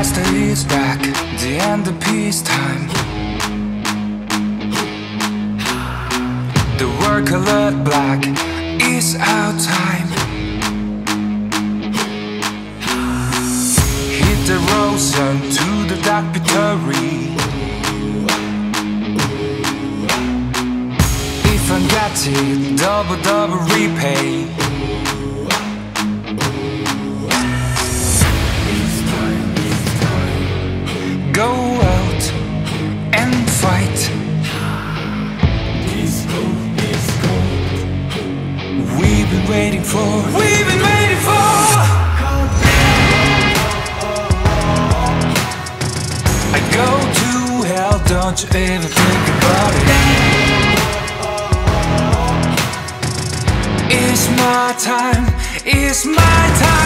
past is back The end of peace time. The work alert black is our time. Hit the road, son, to the dark victory. If I'm it, double, double repay. Been waiting for. We've been waiting for. I go to hell, don't you ever think about it. It's my time, it's my time.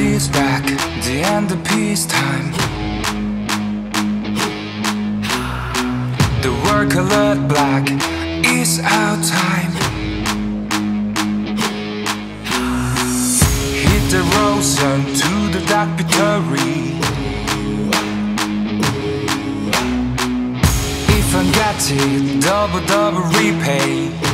Disaster back, the end of peacetime. The world colored black is our time. Hit the road, son, to the dark victory. If I got it, double double repay.